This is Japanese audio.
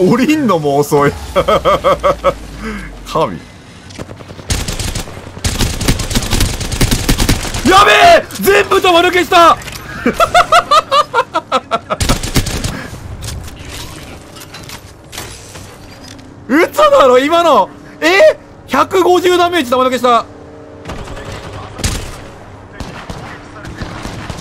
降りんのも遅い。神。やべえ！全部玉抜けした！嘘だろ今の。え？150ダメージ玉抜けした。